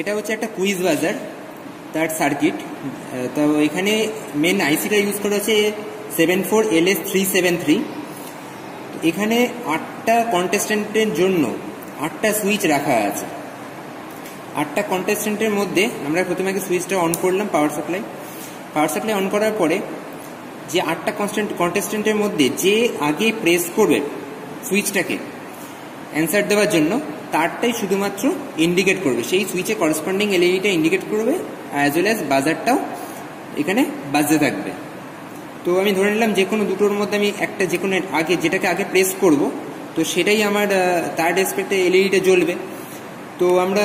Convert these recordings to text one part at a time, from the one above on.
এটা হচ্ছে একটা কুইজ বাজার, তার সার্কিট তো এখানে মেন আইসিটা ইউজ করা হচ্ছে seven four L S three seven three এখানে আটটা কন্টেস্টেন্টের জন্য আটটা সুইচ রাখা আছে। আটটা কন্টেস্টেন্টের মধ্যে আমরা প্রথমে আগে সুইচটা অন করলাম power supply power supply on করার পরে যে আটটা কনস্ট্যান্ট কন্টেস্টেন্টের মধ্যে যে আগে প্রেস করবে সুইচটাকে অ্যান্সার দেওয়ার জন্য তারটাই শুধুমাত্র ইন্ডিকেট করবে। সেই সুইচে করসপন্ডিং এলইডিটা ইন্ডিকেট করবে অ্যাজ ওয়েল অ্যাজ বাজারটাও এখানে বাজতে থাকবে। তো আমি ধরে নিলাম যে কোনো দুটোর মধ্যে আমি একটা যে কোনো আগে যেটাকে আগে প্রেস করব, তো সেটাই আমার তার রেসপেক্টে এলইডিটা জ্বলবে। তো আমরা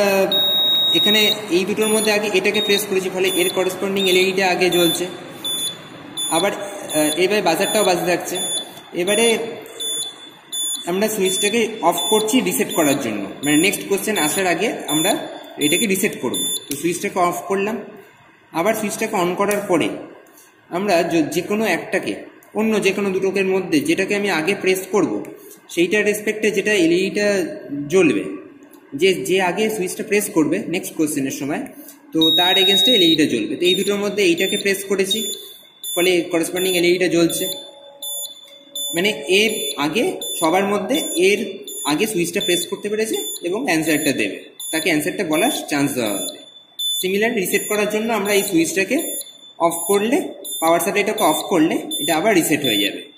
এখানে এই দুটোর মধ্যে আগে এটাকে প্রেস করেছি, ফলে এর করসপন্ডিং এলইডিটা আগে জ্বলছে। আবার এবারে বাজারটাও বাজে থাকছে। এবারে আমরা সুইচটাকে অফ করছি রিসেট করার জন্য। মানে নেক্সট কোশ্চেন আসার আগে আমরা এটাকে রিসেট করব। তো সুইচটাকে অফ করলাম। আবার সুইচটাকে অন করার পরে আমরা যে কোনো একটাকে, অন্য যে কোনো দুটোকের মধ্যে যেটাকে আমি আগে প্রেস করব, সেইটার রেসপেক্টে যেটা এলইডিটা জ্বলবে, যে যে আগে সুইচটা প্রেস করবে নেক্সট কোশ্চেনের সময়, তো তার এগেনস্টে এলইডিটা জ্বলবে। তো এই দুটোর মধ্যে এইটাকে প্রেস করেছি, ফলে করসপন্ডিং এলইডিটা জ্বলছে। মানে এর আগে, সবার মধ্যে এর আগে সুইচটা প্রেস করতে পেরেছে এবং অ্যান্সারটা দেবে। তাকে অ্যান্সারটা বলার চান্স দেওয়া হবে। সিমিলার রিসেট করার জন্য আমরা এই সুইচটাকে অফ করলে পাওয়ার সাপ্লাইটাকে অফ করলে, এটা আবার রিসেট হয়ে যাবে।